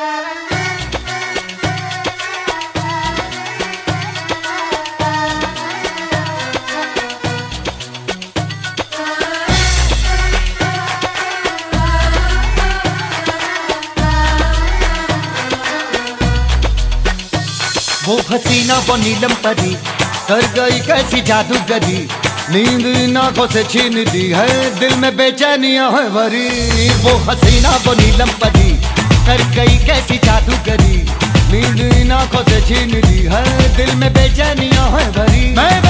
वो हसीना बनी नीलम परी कर गई कैसी जादूगरी। नींद इन आँखों से छीन दी है, दिल में बेचैनिया है भरी वो हसीना बनी नीलम कर गई कैसी जादू करी नींद इन आँखों से छीन ली है दिल में बेचैनियाँ है भरी। मैं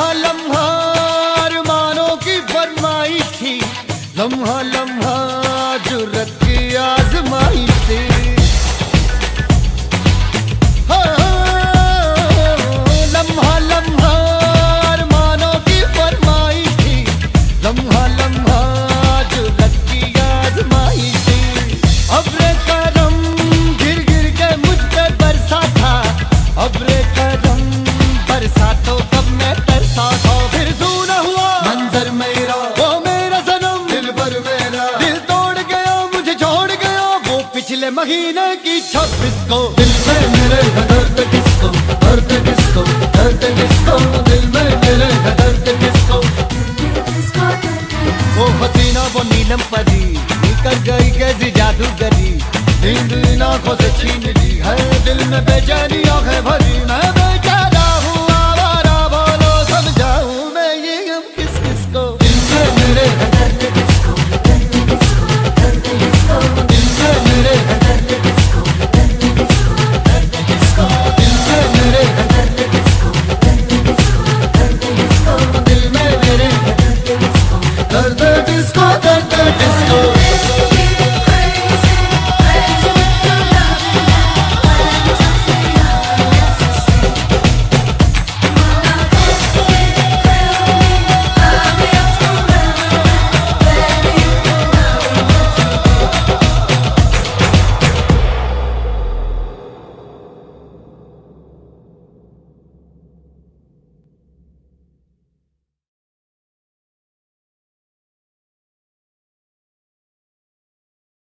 लम्हा लम्हार मानो की फरमाई थी। लम्हा लम्हा जुरत की आजमाई थी। हाँ, लम्हा की फरमाई थी। लम्हा लम्हा जुरत की आजमाई थी। अब महीने की छब्बीस को दिल में मेरे दर्द किसको? दर्द किसको? दर्द किसको? दिल में मेरे दर्द किसको? वो हसीना वो नीलम परी निकल गई कैसी जादूगरी। नींद इन आँखों से छीन ली है दिल में बेचैनी। discotheque